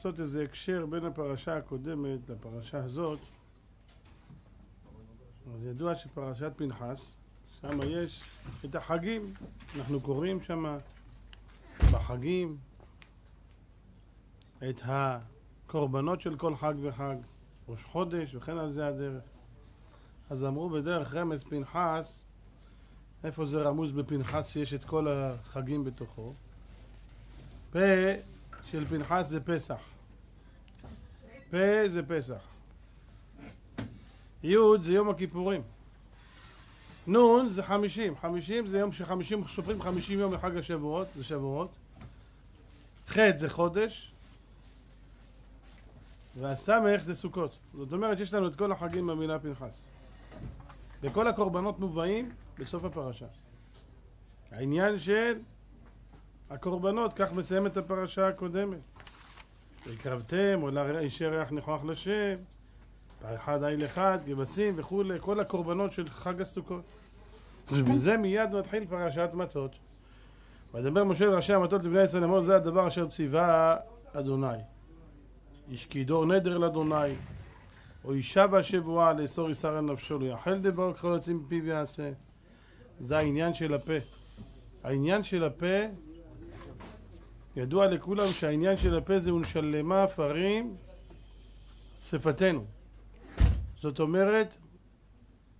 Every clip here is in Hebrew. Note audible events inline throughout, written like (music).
לעשות איזה הקשר בין הפרשה הקודמת לפרשה הזאת. אז ידוע שפרשת פנחס, שם יש את החגים, אנחנו קוראים שם בחגים את הקורבנות של כל חג וחג, ראש חודש וכן על זה הדרך. אז אמרו בדרך רמז פנחס, איפה זה רמוז בפנחס שיש את כל החגים בתוכו? פה של פנחס זה פסח. פה זה פסח. י' זה יום הכיפורים. נ' זה חמישים. חמישים זה יום שחמישים, סופרים חמישים יום לחג השבועות, זה שבועות. ח' זה חודש. והסמך זה סוכות. זאת אומרת, יש לנו את כל החגים במילה פנחס. וכל הקורבנות מובאים בסוף הפרשה. העניין של הקורבנות, כך מסיים את הפרשה הקודמת. והקרבתם, עולה אישי ריח ניחוח לשם, אחד איל אחד, כבשים וכולי, כל הקורבנות של חג הסוכות. ובזה מיד מתחיל פרשת מטות. וידבר משה לראשי המטות לבני ישראל לאמור זה הדבר אשר ציווה אדוני. השקידור נדר לאדוני, או אישה והשבועה לאסור ישר על נפשו, לא יאכל דבר ככל יוצאים מפיו יעשה. זה העניין של הפה. העניין של הפה ידוע לכולם שהעניין של הפה זה ונשלמה פרים שפתנו. זאת אומרת,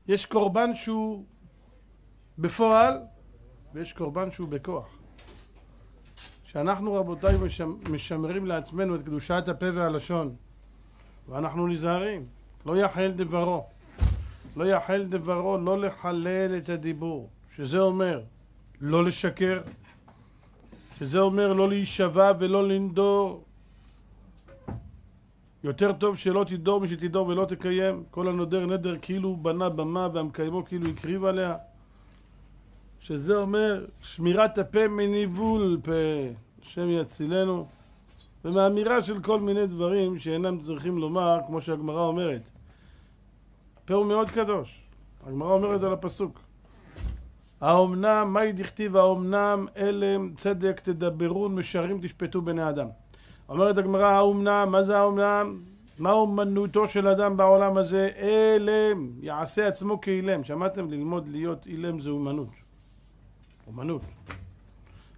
יש קורבן שהוא בפועל ויש קורבן שהוא בכוח. שאנחנו רבותיי משמרים לעצמנו את קדושת הפה והלשון ואנחנו נזהרים, לא יחל דברו, לא יחל דברו, לא לחלל את הדיבור, שזה אומר לא לשקר, שזה אומר לא להישבע ולא לנדור. יותר טוב שלא תדור משתדור ולא תקיים. כל הנודר נדר כאילו בנה במה והמקיימו כאילו הקריב עליה. שזה אומר שמירת הפה מניבול פה, השם יצילנו. ומאמירה של כל מיני דברים שאינם צריכים לומר, כמו שהגמרא אומרת. הפה הוא מאוד קדוש. הגמרא אומרת על הפסוק. האומנם, מהי דכתיב האומנם אלם צדק תדברון משרים תשפטו בני אדם. אומרת הגמרא האומנם, מה זה האומנם? מה אומנותו של אדם בעולם הזה? אלם, יעשה עצמו כאילם. שמעתם? ללמוד להיות אילם זה אומנות. אומנות.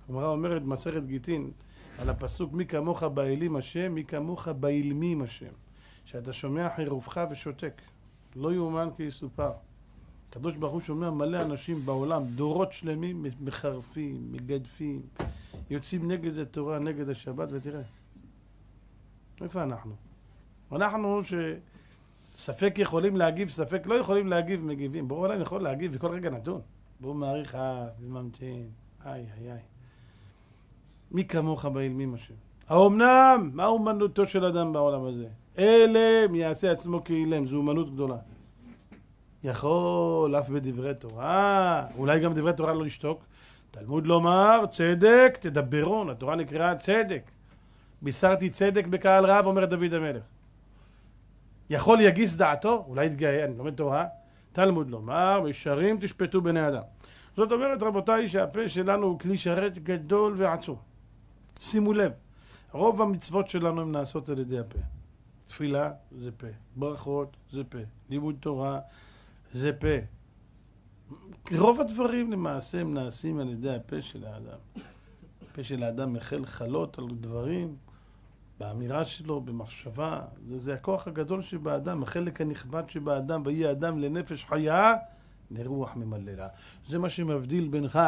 הגמרא אומרת במסכת גיטין על הפסוק מי כמוך באלים השם, מי כמוך באילמים השם. שאתה שומע חירופך ושותק. לא יאומן כי יסופר. הקדוש ברוך הוא שומע מלא אנשים בעולם, דורות שלמים מחרפים, מגדפים, יוצאים נגד התורה, נגד השבת, ותראה. איפה אנחנו? אנחנו שספק יכולים להגיב, ספק לא יכולים להגיב, מגיבים. ברור עליהם יכול להגיב בכל רגע נתון. והוא מעריך אה, וממתין, איי איי איי. מי כמוך באילמים השם? האומנם? מה אומנותו של אדם בעולם הזה? אלם יעשה עצמו כאילם, זו אומנות גדולה. יכול אף בדברי תורה, אולי גם דברי תורה לא לשתוק. תלמוד לומר, צדק תדברון, התורה נקראה צדק. בישרתי צדק בקהל רב, אומר דוד המלך. יכול יגיס דעתו? אולי יתגאה, אני לומד תורה. תלמוד לומר, וישרים תשפטו בני אדם. זאת אומרת, רבותיי, שהפה שלנו הוא כלי שרת גדול ועצום. שימו לב, רוב המצוות שלנו הן נעשות על ידי הפה. תפילה זה פה, ברכות זה פה, לימוד תורה זה פה. רוב הדברים למעשה הם נעשים על ידי הפה של האדם. הפה של האדם החל חלות על דברים באמירה שלו, במחשבה. זה, זה הכוח הגדול שבאדם, החלק הנכבד שבאדם, ויהי אדם לנפש חיה, לרוח ממללה. זה מה שמבדיל בינך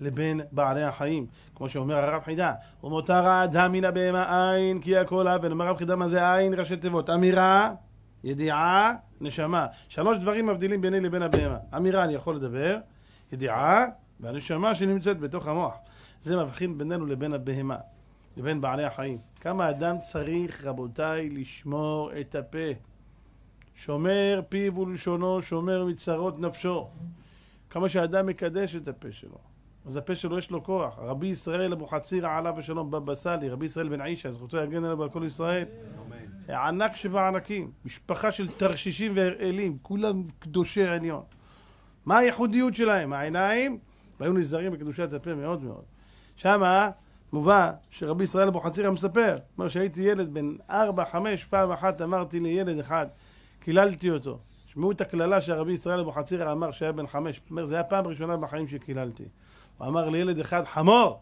לבין בעלי החיים. כמו שאומר הרב חידה, ומותר האדם מן הבהמה עין כי הכל אבן. אומר הרב חידה מה זה עין? ראשי תיבות. אמירה, ידיעה, נשמה. שלוש דברים מבדילים ביני לבין הבהמה. אמירה אני יכול לדבר, ידיעה, והנשמה שנמצאת בתוך המוח. זה מבחין בינינו לבין הבהמה, לבין בעלי החיים. כמה אדם צריך, רבותיי, לשמור את הפה. שומר פיו ולשונו, שומר מצרות נפשו. כמה שאדם מקדש את הפה שלו, אז הפה שלו יש לו כוח. רבי ישראל אבוחצירא עליו השלום בבא סאלי, רבי ישראל בן עישא, זכותו יגן עליו ועל כל ישראל. ענק שבענקים, משפחה של תרשישים והראלים, כולם קדושי עליון. מה הייחודיות שלהם? העיניים, והיו נזהרים בקדושת הפה מאוד מאוד. שמה מובא שרבי ישראל אבוחצירא מספר, אומר שהייתי ילד בן ארבע, חמש, פעם אחת אמרתי לילד אחד, קיללתי אותו. שמעו את הקללה שהרבי ישראל אבוחצירא אמר שהיה בן חמש. אומר, זה היה פעם ראשונה בחיים שקיללתי. הוא אמר לילד אחד, חמור!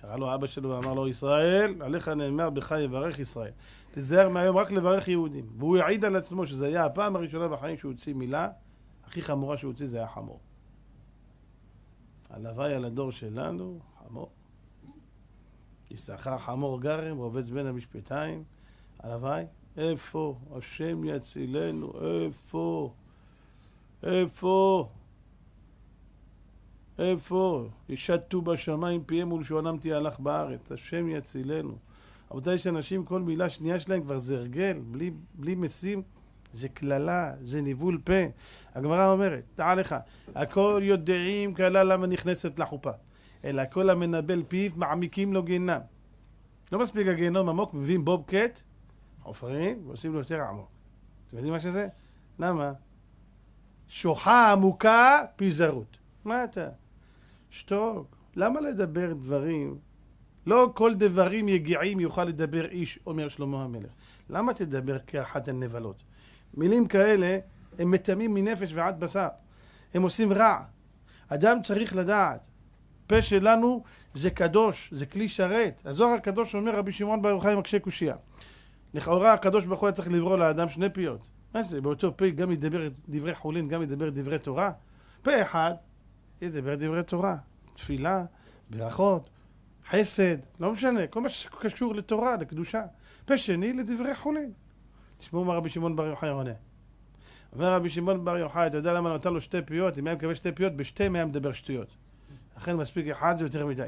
קרא לו אבא שלו ואמר לו, ישראל, עליך נאמר בך יברך ישראל. תיזהר מהיום רק לברך יהודים. והוא יעיד על עצמו שזה היה הפעם הראשונה בחיים שהוא הוציא מילה, הכי חמורה שהוא הוציא זה היה חמור. הלוואי על הדור שלנו, חמור. יששכר חמור גרם, רובץ בין המשפטיים, הלוואי. איפה? השם יצילנו, איפה? איפה? איפה? ישתו בשמיים פיהם ולשונם תהלך בארץ, השם יצילנו. רבותיי, יש אנשים, כל מילה שנייה שלהם כבר זה הרגל, בלי, בלי משים, זה קללה, זה ניבול פה. הגמרא אומרת, דע לך, הכל יודעים קללה למה נכנסת לחופה, אלא כל המנבל פיו מעמיקים לו גיהנם. לא מספיק הגיהנום עמוק, מביאים בוב קט, חופרים ועושים לו יותר עמוק. אתם יודעים מה שזה? למה? שוחה עמוקה, פיזרות. מה אתה? שתוק. למה לדבר דברים? לא כל דברים יגיעים יוכל לדבר איש, אומר שלמה המלך. למה תדבר כאחת הנבלות? מילים כאלה הם מטמאים מנפש ועד בשר. הם עושים רע. אדם צריך לדעת, פה שלנו זה קדוש, זה כלי שרת. הזוהר הקדוש אומר רבי שמעון בר יוחאי מקשה קושייה. לכאורה הקדוש ברוך הוא היה צריך לברוא לאדם שני פיות. מה זה, באותו פה גם ידבר דברי חולין, גם ידבר דברי תורה? פה אחד ידבר דברי תורה, תפילה, ברכות, חסד, לא משנה, כל מה שקשור לתורה, לקדושה. פה שני לדברי חולין. תשמעו מה רבי שמעון בר יוחאי עונה. אומר רבי שמעון בר יוחאי, אתה יודע למה נתן לו שתי פיות? אם היה מקבל שתי פיות, בשתיהם היה מדבר שטויות. לכן מספיק אחד זה יותר מדי.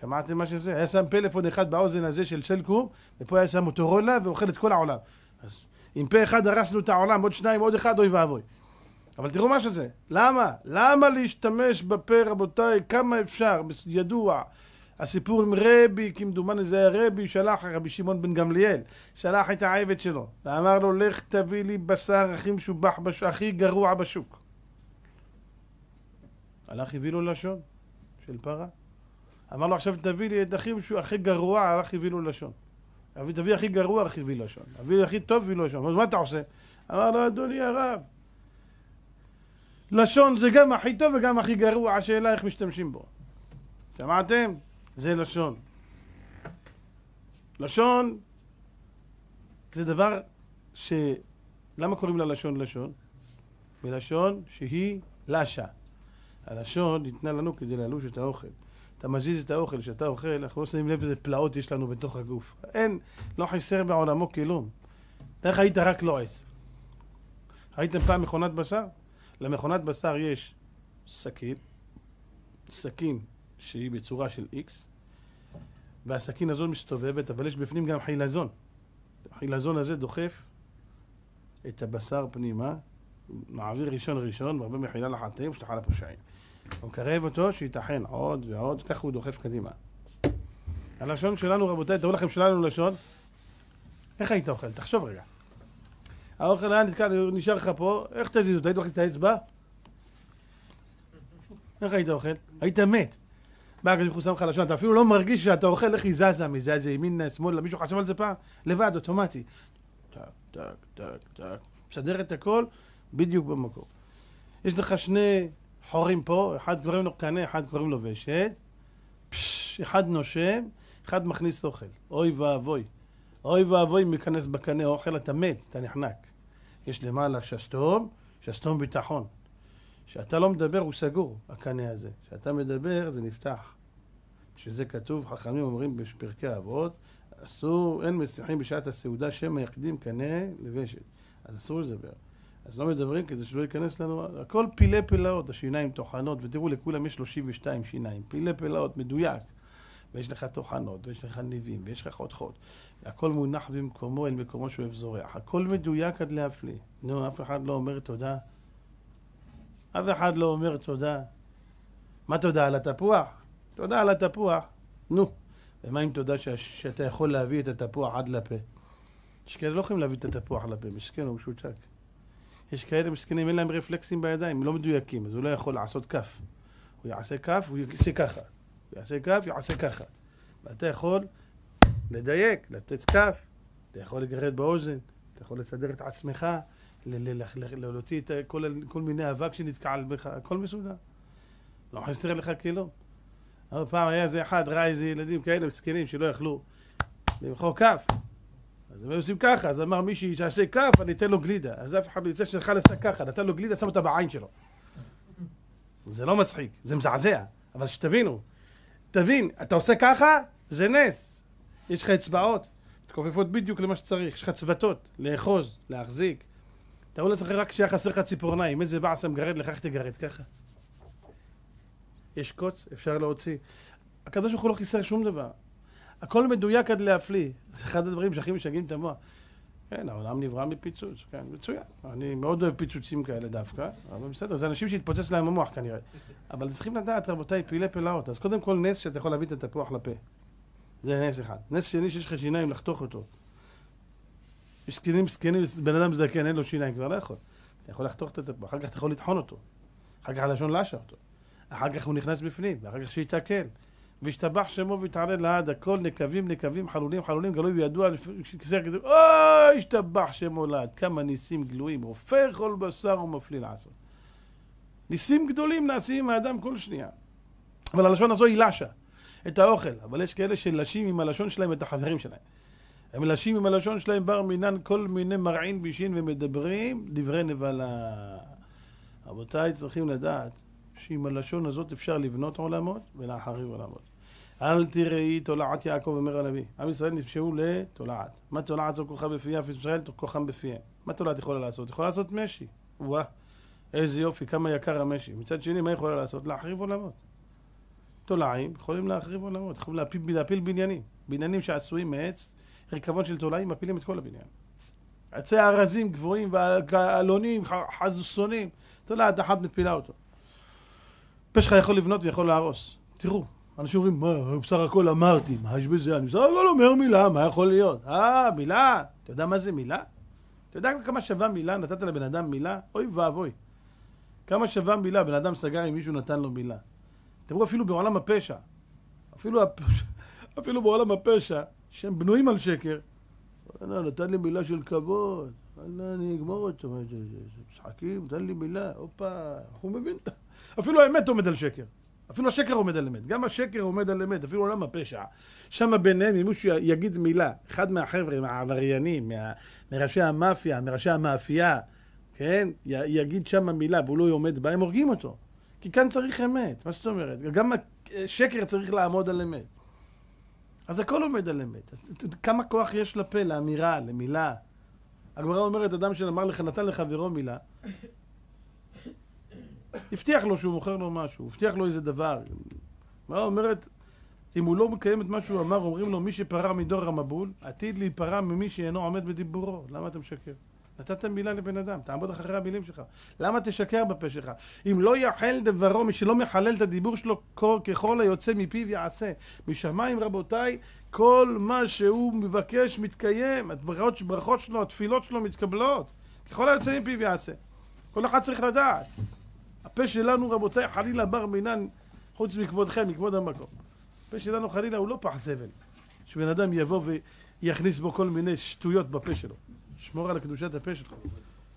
שמעתם מה שזה? היה שם פלאפון אחד באוזן הזה של סלקום, ופה היה שם מוטורולה ואוכל את כל העולם. אז אם פה אחד הרסנו את העולם, עוד שניים, עוד אחד, אוי ואבוי. אבל תראו מה שזה. למה? למה להשתמש בפה, רבותיי, כמה אפשר? ידוע. הסיפור עם רבי, כמדומני זה היה רבי, שלח רבי שמעון בן גמליאל, שלח את העבד שלו, ואמר לו, לך תביא לי בשר הכי משובח, הכי גרוע בשוק. הלך הביא לו לשון של פרה. אמר לו, עכשיו תביא לי את הכי, הכי גרוע, הלך הביא לו לשון. תביא הכי גרוע, הכי הביא לשון. תביא הכי טוב, הביא לו לשון. אז מה אתה עושה? אמר לו, אדוני הרב, לשון זה גם הכי טוב וגם הכי גרוע, השאלה איך משתמשים בו. שמעתם? זה לשון. לשון זה דבר ש... למה קוראים לה לשון לשון? בלשון שהיא לשה. הלשון ניתנה לנו כדי ללוש את האוכל. אתה מזיז את האוכל שאתה אוכל, אנחנו לא שמים לב איזה פלאות יש לנו בתוך הגוף. אין, לא חסר בעולמו כלום. איך היית רק לועס? ראיתם פעם מכונת בשר? למכונת בשר יש סכין, סכין שהיא בצורה של X, והסכין הזאת מסתובבת, אבל יש בפנים גם חילזון. החילזון הזה דוחף את הבשר פנימה, מעביר ראשון ראשון, והרבה מחילה לחטאים ושלחה לפושעים. הוא מקרב אותו, שייתכן עוד ועוד, ככה הוא דוחף קדימה. הלשון שלנו, רבותיי, תראו לכם שלנו לשון, איך היית אוכל? תחשוב רגע. האוכל היה נתקע, נשאר לך פה, איך תזיז אותו? היית אוכל את האצבע? איך היית אוכל? היית מת. בא הקדוש ברוך הוא שם לך לשון, אתה אפילו לא מרגיש שאתה אוכל, איך היא זזה מזה, זה ימין, שמאל, מישהו חשב על זה פעם? לבד, אוטומטי. טק, טק, טק, טק. מסדר את הכל בדיוק במקום. יש לך שני חורים פה, אחד קוראים לו קנה, אחד קוראים לו ושת. פשש, אחד נושם, אחד מכניס אוכל. אוי ואבוי. אוי ואבוי אם ייכנס בקנה אוכל, אתה מת, אתה נחנק. יש למעלה שסתום, שסתום ביטחון. כשאתה לא מדבר הוא סגור, הקנה הזה. כשאתה מדבר זה נפתח. שזה כתוב, חכמים אומרים בפרקי אבות, אסור, אין מסיחים בשעת הסעודה שמא יקדים קנה לוושת. אז אסור לדבר. אז לא מדברים כדי שלא ייכנס לנו, הכל פילי פלאות, השיניים טוחנות, ותראו לכולם יש 32 שיניים, פילי פלאות, מדויק. ויש לך טוחנות, ויש לך ניבים, ויש לך חותכות. הכל מונח במקומו אל מקומו שהוא אוהב זורח. הכל מדויק עד להפליא. נו, אף אחד לא אומר תודה. אף אחד לא אומר תודה. מה תודה על התפוח? תודה על התפוח. נו. ומה עם תודה ש... שאתה יכול להביא את התפוח עד לפה? יש כאלה לא יכולים להביא את התפוח לפה, מסכן, הוא משותק. יש כאלה מסכנים, אין להם רפלקסים בידיים, לא מדויקים, אז הוא לא יכול לעשות כף. הוא יעשה כף, הוא יעשה ככה. הוא יעשה כף, יעשה ככה. ואתה יכול לדייק, לתת כף, אתה יכול לגרד באוזן, אתה יכול לסדר את עצמך, להוציא את כל, כל מיני אבק שנתקע בך, הכל מסודר. לא חסר לך כלום. פעם היה איזה אחד, ראה איזה ילדים כאלה מסכנים שלא יכלו למחוא כף. אז הם עושים ככה, אז אמר מישהי שיעשה כף, אני אתן לו גלידה. אז אף אחד לא יצא שלך לעשות ככה, נתן לו גלידה, שם אותה בעין שלו. זה לא מצחיק, זה מזעזע, אבל שתבינו, תבין, אתה עושה ככה, זה נס. יש לך אצבעות, מתכופפות בדיוק למה שצריך, יש לך צוותות, לאחוז, להחזיק. תארו לעצמך רק כשהיה חסר לך ציפורניים, איזה בעשה מגרד לך, תגרד ככה? יש קוץ, אפשר להוציא. הוא לא חיסר שום דבר. הכל מדויק עד להפליא. זה אחד הדברים שהכי משגעים את המוח. כן, העולם נברא מפיצוץ, כן, מצוין. אני מאוד אוהב פיצוצים כאלה דווקא, אבל בסדר, זה אנשים שהתפוצץ להם המוח כנראה. אבל צריכים לדעת, רבותיי, פילי פלאות. אז קודם כל נס שאתה יכול להביא את התפוח לפה. זה נס אחד. נס שני שיש לך שיניים לחתוך אותו. יש זקנים, זקנים, בן אדם זקן, אין לו שיניים, כבר לא יכול. אתה יכול לחתוך את התפוח, אחר כך אתה יכול לטחון אותו. אחר כך הלשון לשה אותו. אחר כך הוא נכנס בפנים, ואחר כך שיתקל. וישתבח שמו ויתעלה לעד, הכל נקבים נקבים, חלולים חלולים, גלוי וידוע, כזה כזה, אוי, השתבח שמו לעד, כמה ניסים גלויים, רופא כל בשר ומפליא לעשות. ניסים גדולים נעשים מהאדם כל שנייה. אבל הלשון הזו היא לשה, את האוכל. אבל יש כאלה שלשים עם הלשון שלהם את החברים שלהם. הם לשים עם הלשון שלהם בר מינן כל מיני מרעין בישין ומדברים דברי נבלה. רבותיי, צריכים לדעת שעם הלשון הזאת אפשר לבנות עולמות ולהחריב עולמות. אל תראי תולעת יעקב, אומר הנביא. עם ישראל נפשעו לתולעת. מה תולעת זו כוחה בפיה, אף ישראל כוחם בפיהם. מה תולעת יכולה לעשות? יכולה לעשות משי. וואה, איזה יופי, כמה יקר המשי. מצד שני, מה יכולה לעשות? להחריב עולמות. תולעים יכולים להחריב עולמות, יכולים להפיל, להפיל בניינים. בניינים שעשויים מעץ, ריקבון של תולעים מפילים את כל הבניין. עצי ארזים גבוהים ועלונים חזוסונים, תולעת אחת מפילה אותו. פשחה יכול לבנות ויכול להרוס. תראו, אנשים אומרים, מה, בסך הכל אמרתי, מה יש בזה? אני בסך הכל אומר מילה, מה יכול להיות? אה, מילה? אתה יודע מה זה מילה? אתה יודע כמה שווה מילה? נתת לבן אדם מילה? אוי ואבוי. כמה שווה מילה? בן אדם סגר אם מישהו נתן לו מילה. תראו, אפילו בעולם הפשע, אפילו, (laughs) אפילו בעולם הפשע, שהם בנויים על שקר, לא, נתן לי מילה של כבוד, אני אגמור אותו, משחקים, נתן לי מילה, הופה, הוא מבין, (laughs) אפילו האמת עומד על שקר. אפילו השקר עומד על אמת. גם השקר עומד על אמת, אפילו עולם הפשע. שם ביניהם, אם מישהו יגיד מילה, אחד מהחבר'ה, מהעבריינים, מה, מראשי המאפיה, מראשי המאפייה, כן? יגיד שם מילה והוא לא עומד בה, הם הורגים אותו. כי כאן צריך אמת, מה זאת אומרת? גם שקר צריך לעמוד על אמת. אז הכל עומד על אמת. אז כמה כוח יש לפה, לאמירה, למילה. הגמרא אומרת, אדם שאמר לך, נתן לחברו מילה, הבטיח לו שהוא מוכר לו משהו, הבטיח לו איזה דבר. הגמרא אומרת, אם הוא לא מקיים את מה שהוא אמר, אומרים לו, מי שפרע מדור המבול, עתיד להיפרע ממי שאינו עומד בדיבורו. למה אתה משקר? נתת מילה לבן אדם, תעמוד אחרי המילים שלך. למה תשקר בפה שלך? אם לא יחל דברו, מי שלא מחלל את הדיבור שלו, ככל היוצא מפיו יעשה. משמיים רבותיי, כל מה שהוא מבקש מתקיים. הברכות ברכות שלו, התפילות שלו מתקבלות. ככל היוצא מפיו יעשה. כל אחד צריך לדעת. הפה שלנו רבותיי חלילה בר מינן, חוץ מכבודכם, מכבוד המקום. הפה שלנו חלילה הוא לא פח זבל. שבן אדם יבוא ויכניס בו כל מיני שטויות בפה שלו. שמור על קדושת הפה שלך,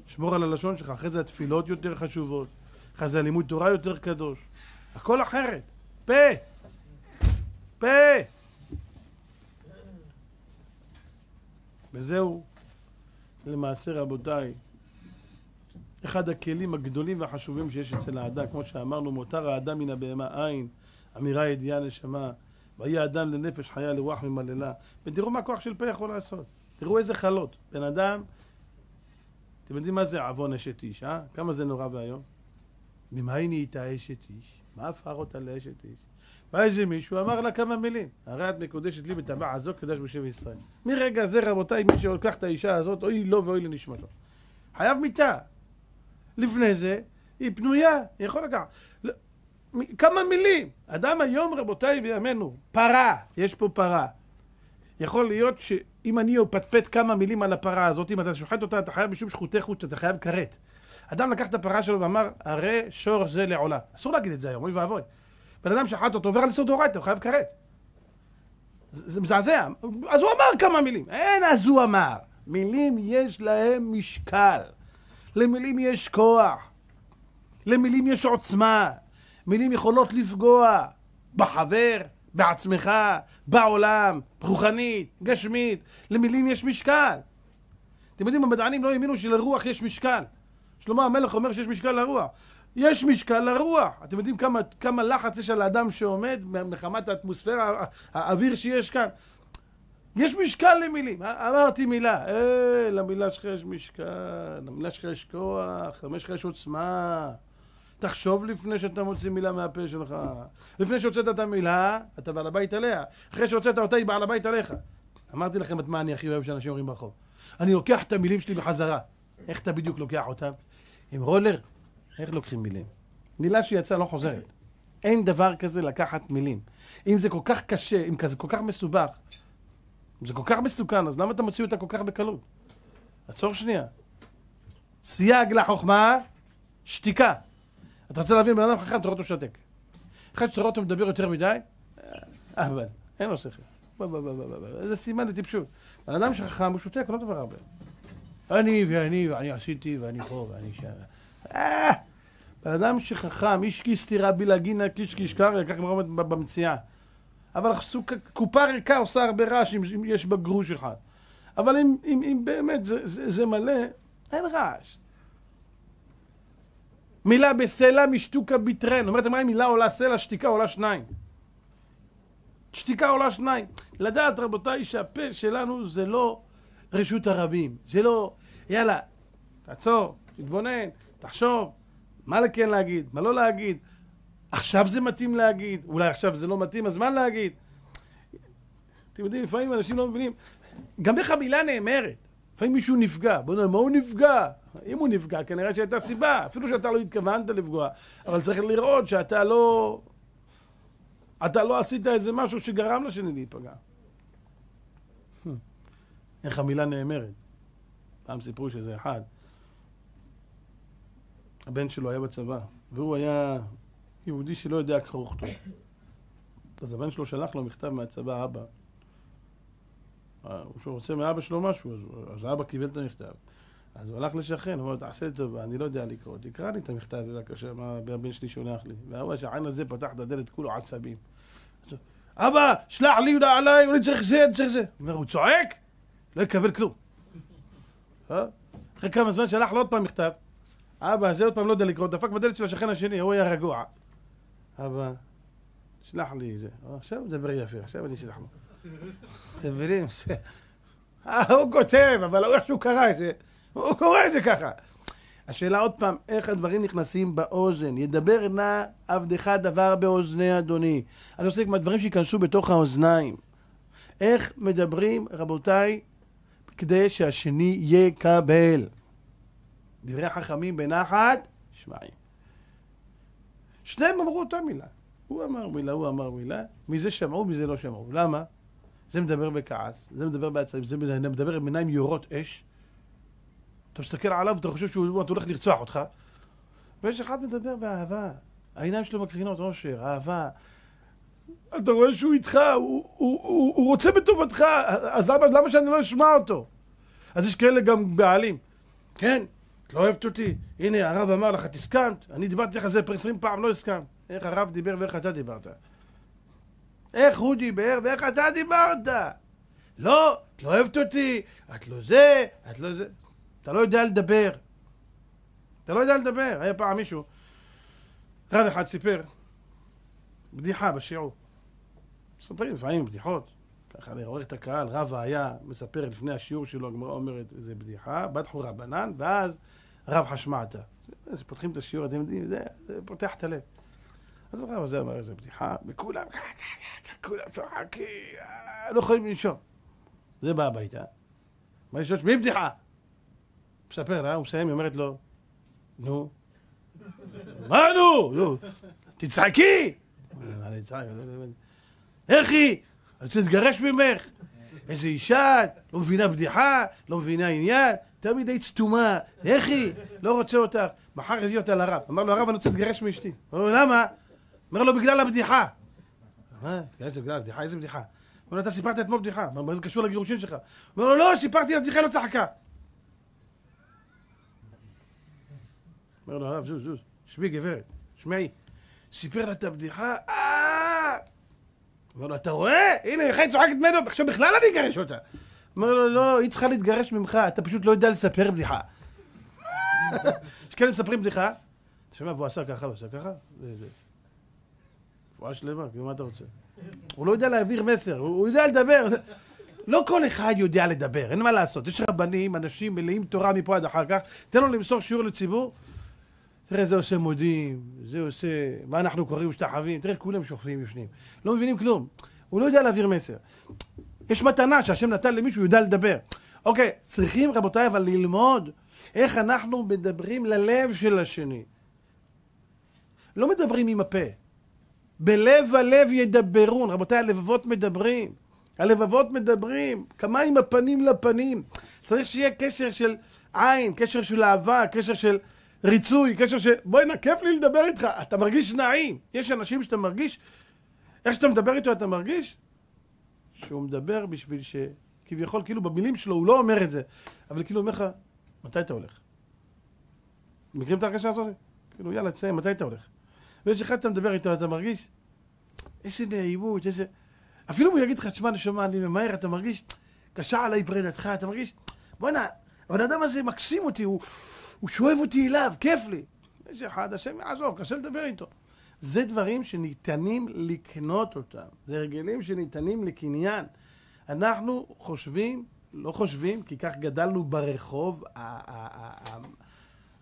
שמור על הלשון שלך, אחרי זה התפילות יותר חשובות, אחרי זה הלימוד תורה יותר קדוש, הכל אחרת, פה, פה. וזהו למעשה רבותיי, אחד הכלים הגדולים והחשובים שיש אצל האדם, כמו שאמרנו, מותר האדם מן הבהמה עין, אמירה ידיעה נשמה, ויהיה אדם לנפש חיה לרוח ממללה, ותראו מה הכוח של פה יכול לעשות. תראו איזה חלות. בן אדם, אתם יודעים מה זה עוון אשת איש, אה? כמה זה נורא ואיום? ממאי נהייתה אשת איש? מה הפר אותה לאשת איש? בא איזה מישהו, אמר לה כמה מילים. הרי את מקודשת לי בטבע הזו, קדש בשם ישראל. מרגע זה, רבותיי, מי שלוקח את האישה הזאת, אוי לו ואוי לנשמתו. חייב מיתה. לפני זה, היא פנויה, היא יכולה לקחת. כמה מילים. אדם היום, רבותיי, בימינו, פרה, יש פה פרה. יכול להיות שאם אני אפטפט כמה מילים על הפרה הזאת, אם אתה שוחט אותה, אתה חייב משום שחוטי חוט, אתה חייב כרת. אדם לקח את הפרה שלו ואמר, הרי שור זה לעולה. אסור להגיד את זה היום, אוי ואבוי. בן אדם שחט אותו, עובר על יסוד דאורייתא, הוא חייב כרת. זה מזעזע. אז הוא אמר כמה מילים. אין אז הוא אמר. מילים יש להם משקל. למילים יש כוח. למילים יש עוצמה. מילים יכולות לפגוע בחבר, בעצמך, בעולם, רוחנית, גשמית. למילים יש משקל. אתם יודעים, המדענים לא האמינו שלרוח יש משקל. שלמה המלך אומר שיש משקל לרוח. יש משקל לרוח. אתם יודעים כמה, כמה לחץ יש על האדם שעומד מחמת האטמוספירה, האוויר שיש כאן? יש משקל למילים. אמרתי מילה, אה, למילה שלך יש משקל, למילה שלך יש כוח, למילה שלך יש עוצמה. תחשוב לפני שאתה מוציא מילה מהפה שלך. לפני שהוצאת את המילה, אתה בעל הבית עליה. אחרי שהוצאת אותה, היא בעל הבית עליך. אמרתי לכם את מה אני הכי אוהב שאנשים אומרים ברחוב. אני לוקח את המילים שלי בחזרה. איך אתה בדיוק לוקח אותם? עם רולר? איך לוקחים מילים? מילה שיצאה לא חוזרת. אין דבר כזה לקחת מילים. אם זה כל כך קשה, אם זה כל כך מסובך, זה כל כך מסוכן, אז למה אתה מוציא אותה כל כך בקלות? עצור שנייה. סייג לחוכמה, שתיקה. אתה רוצה להבין בן אדם חכם, תראה אותו שתק. אחד שתראה אותו מדבר יותר מדי, אהבל, אין לו שכל. זה סימן לטיפשות. בן אדם שחכם הוא שותק, לא דבר הרבה. אני ואני ואני עשיתי ואני פה ואני שם. אה! בן אדם שחכם, איש כיסתירה בלעגינא קישקיש קריא, כך אומרת במציאה. אבל קופה ריקה עושה הרבה רעש אם יש בה גרוש אחד. אבל אם, אם, אם באמת זה, זה, זה מלא, אין רעש. מילה בסלע משתוקה ביטרן. אומרת אמרה מילה עולה סלע, שתיקה עולה שניים. שתיקה עולה שניים. לדעת רבותיי שהפה שלנו זה לא רשות הרבים. זה לא, יאללה, תעצור, תתבונן, תחשוב, מה כן להגיד, מה לא להגיד. עכשיו זה מתאים להגיד, אולי עכשיו זה לא מתאים, אז מה להגיד? אתם יודעים, לפעמים אנשים לא מבינים, גם איך המילה נאמרת. לפעמים מישהו נפגע, בוא נראה, מה הוא נפגע? אם הוא נפגע, כנראה שהייתה סיבה, אפילו שאתה לא התכוונת לפגוע, אבל צריך לראות שאתה לא... אתה לא עשית איזה משהו שגרם לשני להיפגע. איך המילה נאמרת. פעם סיפרו שזה אחד. הבן שלו היה בצבא, והוא היה יהודי שלא יודע קרוא וכתוב. אז הבן שלו שלח לו מכתב מהצבא, אבא. שהוא רוצה מאבא שלו משהו, אז, האבא קיבל את המכתב. אז הוא הלך לשכן, הוא אומר, תעשה לי טובה, אני לא יודע לקרוא, תקרא לי את המכתב בבקשה, מה הבן שלי שולח לי. והוא שהעין הזה פתח את הדלת, כולו עצבים. אבא, שלח לי עליי, אני צריך זה, אני צריך זה. הוא אומר, הוא צועק? לא יקבל כלום. אה? אחרי כמה זמן שלח לו עוד פעם מכתב. אבא, זה עוד פעם לא יודע לקרוא, דפק בדלת של השכן השני, הוא היה רגוע. אבא, שלח לי זה. עכשיו מדבר יפה, עכשיו אני אשלח לו. אתם מבינים? אה, הוא כותב, אבל לא איך שהוא קרא את זה, הוא קורא את זה ככה. השאלה עוד פעם, איך הדברים נכנסים באוזן? ידבר נא עבדך דבר באוזני אדוני. אני רוצה דברים שייכנסו בתוך האוזניים. איך מדברים, רבותיי, כדי שהשני יקבל. דברי חכמים בנחת, שמעים. שניהם אמרו אותה מילה. הוא אמר מילה, הוא אמר מילה, מזה שמעו, מזה לא שמעו. למה? זה מדבר בכעס, זה מדבר בעצבים, זה מדבר עם עיניים יורות אש. אתה מסתכל עליו ואתה חושב שהוא הולך לרצוח אותך. ויש אחד מדבר באהבה. העיניים שלו מקרינות אושר, אהבה. אתה רואה שהוא איתך, הוא, הוא, הוא, הוא רוצה בטובתך, אז למה, למה שאני לא אשמע אותו? אז יש כאלה גם בעלים. כן, את לא אוהבת אותי? הנה, הרב אמר לך, את הסכמת? אני דיברתי לך על זה פר עשרים פעם, לא הסכמת. איך הרב דיבר ואיך אתה דיברת? איך הוא דיבר ואיך אתה דיברת? לא, את לא אוהבת אותי, את לא זה, את לא זה. אתה לא יודע לדבר. אתה לא יודע לדבר. היה פעם מישהו, רב אחד סיפר, בדיחה בשיעור. מספרים לפעמים בדיחות. ככה לעורר את הקהל, רבא היה מספר לפני השיעור שלו, הגמרא אומרת, זה בדיחה, בת חורה בנן, ואז רב חשמעתה. פותחים את השיעור, אתם יודעים, זה, זה פותח את הלב. אז הרב הזה אמר איזה בדיחה, וכולם, כולם צוחקים, לא יכולים לנשום. זה בא הביתה, מה לשאול, שמי בדיחה? מספר לה, הוא מסיים, היא אומרת לו, נו, מה? נו, תצחקי! איך היא? אני רוצה להתגרש ממך. איזה אישה, לא מבינה בדיחה, לא מבינה עניין, תמיד היית סתומה, איך היא? לא רוצה אותך. מחר הביא אותה לרב. אמר לו, הרב, אני רוצה להתגרש מאשתי. אמר לו, למה? אומר לו, בגלל הבדיחה. מה? תתגרש בגלל הבדיחה? איזה בדיחה? אומר לו, אתה סיפרת אתמול בדיחה. מה זה קשור לגירושין שלך? אומר לו, לא, סיפרתי לבדיחה, לא צחקה. אומר לו, הרב, זוז, זוז, שבי גברת, שמעי. סיפר לה את הבדיחה, אה! אומר לו, אתה רואה? הנה, היא צוחקת ממנו, עכשיו בכלל אני אגרש אותה. אומר לו, לא, היא צריכה להתגרש ממך, אתה פשוט לא יודע לספר בדיחה. יש (laughs) כאלה מספרים בדיחה, אתה שומע, והוא עשה ככה, ועשה ככה, רפואה שלמה, כאילו מה אתה רוצה? הוא לא יודע להעביר מסר, הוא יודע לדבר. לא כל אחד יודע לדבר, אין מה לעשות. יש רבנים, אנשים מלאים תורה מפה עד אחר כך, תן לו למסור שיעור לציבור. תראה, זה עושה מודים, זה עושה... מה אנחנו קוראים משתחווים? תראה, כולם שוכבים בפנים. לא מבינים כלום. הוא לא יודע להעביר מסר. יש מתנה שהשם נתן למישהו, הוא יודע לדבר. אוקיי, צריכים, רבותיי, אבל ללמוד איך אנחנו מדברים ללב של השני. לא מדברים עם הפה. בלב הלב ידברון. רבותיי, הלבבות מדברים. הלבבות מדברים. כמה עם הפנים לפנים. צריך שיהיה קשר של עין, קשר של אהבה, קשר של ריצוי, קשר של... בוא'נה, כיף לי לדבר איתך. אתה מרגיש נעים. יש אנשים שאתה מרגיש... איך שאתה מדבר איתו אתה מרגיש? שהוא מדבר בשביל ש... כביכול, כאילו במילים שלו הוא לא אומר את זה, אבל כאילו אומר לך, מתי אתה הולך? מכירים את ההרגשה הזאת? כאילו, יאללה, תסיים, מתי אתה הולך? ויש אחד שאתה מדבר איתו, אתה מרגיש איזה נעימות, איזה... אפילו אם הוא יגיד לך, תשמע, נשמה, אני ממהר, אתה מרגיש, קשה עליי פרידתך, אתה מרגיש, בואנה, הבן אדם הזה מקסים אותי, הוא, הוא שואב אותי אליו, כיף לי. יש אחד, השם יעזור, קשה לדבר איתו. זה דברים שניתנים לקנות אותם, זה הרגלים שניתנים לקניין. אנחנו חושבים, לא חושבים, כי כך גדלנו ברחוב,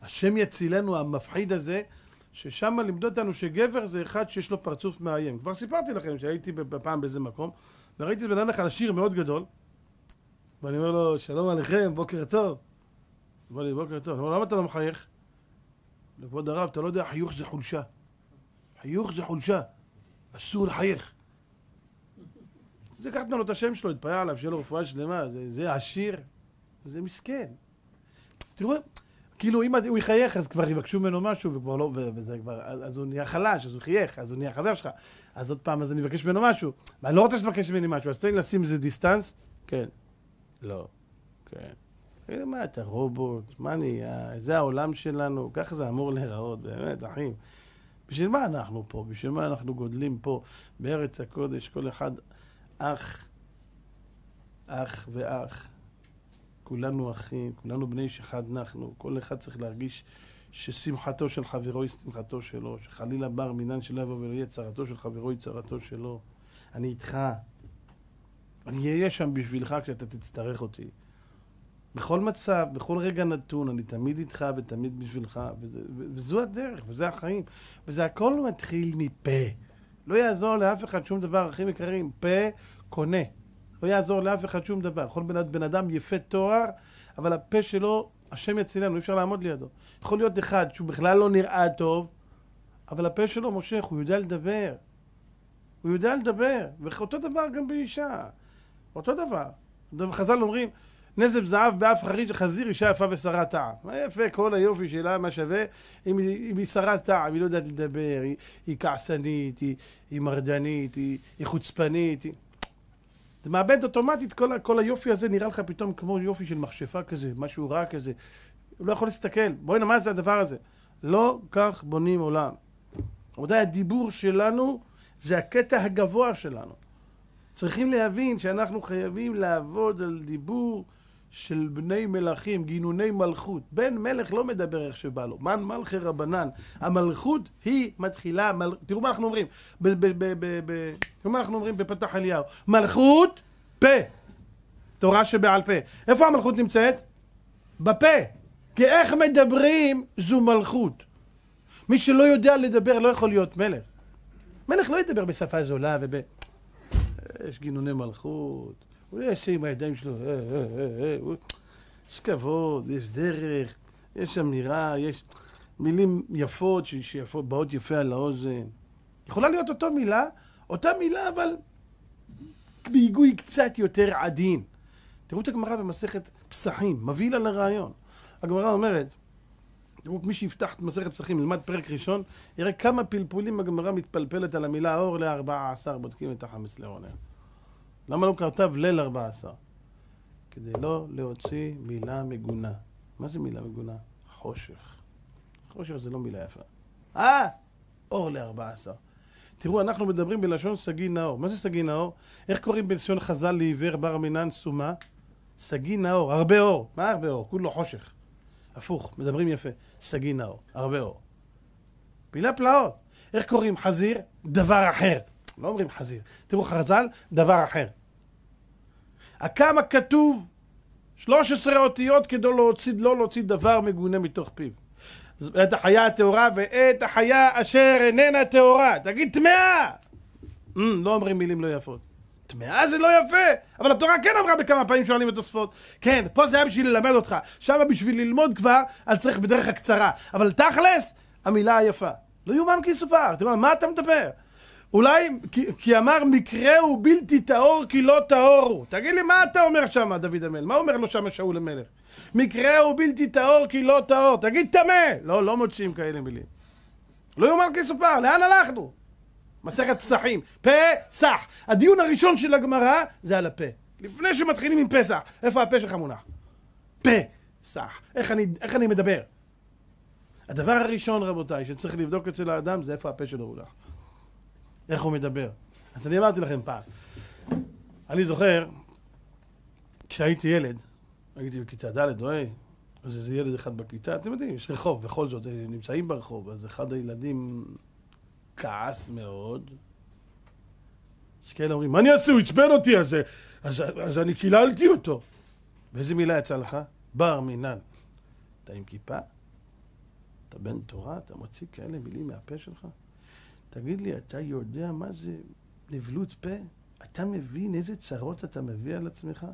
השם יצילנו המפחיד הזה, ששם לימדו אותנו שגבר זה אחד שיש לו פרצוף מאיים. כבר סיפרתי לכם שהייתי פעם באיזה מקום, וראיתי בן אדם אחד עשיר מאוד גדול, ואני אומר לו, שלום עליכם, בוקר טוב. אומר לי, בוקר טוב. אומר, למה אתה לא מחייך? לכבוד הרב, אתה לא יודע, חיוך זה חולשה. חיוך זה חולשה. אסור לחייך. זה לקחת ממנו את השם שלו, התפלל עליו, שיהיה לו רפואה שלמה, זה, זה עשיר, זה מסכן. תראו, כאילו אם הוא יחייך אז כבר יבקשו ממנו משהו וכבר לא, וזה כבר, אז הוא נהיה חלש, אז הוא חייך, אז הוא נהיה חבר שלך, אז עוד פעם אז אני אבקש ממנו משהו. אני לא רוצה שתבקש ממני משהו, אז תן לי לשים איזה דיסטנס? כן. לא. כן. מה אתה רובוט? מה נהיה? זה העולם שלנו, ככה זה אמור להיראות, באמת, אחים. בשביל מה אנחנו פה? בשביל מה אנחנו גודלים פה בארץ הקודש, כל אחד אח, אח ואח. כולנו אחים, כולנו בני איש אחד נחנו, כל אחד צריך להרגיש ששמחתו של חברו היא שמחתו שלו, שחלילה בר מינן שלא יבוא ולא יהיה צרתו של חברו היא צרתו שלו. אני איתך. אני אהיה שם בשבילך כשאתה תצטרך אותי. בכל מצב, בכל רגע נתון, אני תמיד איתך ותמיד בשבילך, וזה, וזו הדרך, וזה החיים. וזה הכל מתחיל מפה. לא יעזור לאף אחד שום דבר, אחים יקרים, פה קונה. לא יעזור לאף אחד שום דבר. יכול בן, בן אדם יפה תואר, אבל הפה שלו, השם יצילנו, אי אפשר לעמוד לידו. יכול להיות אחד שהוא בכלל לא נראה טוב, אבל הפה שלו מושך, הוא יודע לדבר. הוא יודע לדבר. ואותו דבר גם באישה. אותו דבר. חז"ל אומרים, נזב זהב באף חריש חזיר, אישה יפה ושרת טעם. יפה, כל היופי שלה, מה שווה, אם, אם היא שרת טעם, היא לא יודעת לדבר, היא, היא כעסנית, היא, היא מרדנית, היא, היא חוצפנית. היא... זה מאבד אוטומטית, כל, כל היופי הזה נראה לך פתאום כמו יופי של מכשפה כזה, משהו רע כזה. הוא לא יכול להסתכל. בואי מה זה הדבר הזה? לא כך בונים עולם. רבותיי, הדיבור שלנו זה הקטע הגבוה שלנו. צריכים להבין שאנחנו חייבים לעבוד על דיבור של בני מלכים, גינוני מלכות. בן מלך לא מדבר איך שבא לו. מן מלכי רבנן. המלכות היא מתחילה, מל... תראו מה אנחנו אומרים. ב- ב- ב- ב- תראו מה אנחנו אומרים בפתח אליהו. מלכות פה. תורה שבעל פה. איפה המלכות נמצאת? בפה. כי איך מדברים זו מלכות. מי שלא יודע לדבר לא יכול להיות מלך. מלך לא ידבר בשפה זולה וב... יש גינוני מלכות, הוא לא יעשה עם הידיים שלו, אה, אה, אה, יש כבוד, יש דרך, יש אמירה, יש מילים יפות שיפות, באות יפה על האוזן. יכולה להיות אותו מילה, אותה מילה, אבל בהיגוי קצת יותר עדין. תראו את הגמרא במסכת פסחים, מביא לרעיון. הגמרא אומרת, תראו, מי שיפתח את מסכת פסחים, ילמד פרק ראשון, יראה כמה פלפולים הגמרא מתפלפלת על המילה אור לארבע עשר, בודקים את החמץ לעונר. למה לא כתב ליל ארבע עשר? כדי לא להוציא מילה מגונה. מה זה מילה מגונה? חושך. חושך זה לא מילה יפה. אה! אור לארבע עשר. תראו, אנחנו מדברים בלשון סגי נאור. מה זה סגי נאור? איך קוראים בלשון חז"ל לעיוור בר מינן סומה? סגי נאור, הרבה אור. מה הרבה אור? כולו חושך. הפוך, מדברים יפה. סגי נאור, הרבה אור. מילה פלאות. איך קוראים חזיר? דבר אחר. לא אומרים חזיר. תראו חז"ל, דבר אחר. כמה כתוב 13 אותיות כדי להוציא, לא להוציא דבר מגונה מתוך פיו. את החיה הטהורה ואת החיה אשר איננה טהורה. תגיד טמאה! Mm, לא אומרים מילים לא יפות. טמאה זה לא יפה, אבל התורה כן אמרה בכמה פעמים שואלים את התוספות. כן, פה זה היה בשביל ללמד אותך. שם בשביל ללמוד כבר, אז צריך בדרך הקצרה. אבל תכלס, המילה היפה. לא יאומן כי יסופר. תראו, מה אתה מדבר? אולי כי, כי אמר מקרה הוא בלתי טהור כי לא טהור הוא. תגיד לי מה אתה אומר שם דוד המלך? מה אומר לו שם שאול המלך? מקרה הוא בלתי טהור כי לא טהור. תגיד טמא! לא, לא מוצאים כאלה מילים. לא יאמר כסופר, לאן הלכנו? מסכת פסחים. פסח. הדיון הראשון של הגמרא זה על הפה. לפני שמתחילים עם פסח, איפה הפה שלך מונח? פסח. איך אני, איך אני מדבר? הדבר הראשון, רבותיי, שצריך לבדוק אצל האדם זה איפה הפה שלו מונח. איך הוא מדבר. אז אני אמרתי לכם פעם, אני זוכר, כשהייתי ילד, הייתי בכיתה ד' או ה', אז איזה ילד אחד בכיתה, אתם יודעים, יש רחוב, בכל זאת, נמצאים ברחוב, אז אחד הילדים כעס מאוד. אז כאלה אומרים, מה אני אעשה? הוא עצבן אותי, אז, אז, אז אני קיללתי אותו. ואיזה מילה יצא לך? בר מינן. אתה עם כיפה? אתה בן תורה? אתה מוציא כאלה מילים מהפה שלך? תגיד לי, אתה יודע מה זה נבלות פה? אתה מבין איזה צרות אתה מביא על עצמך?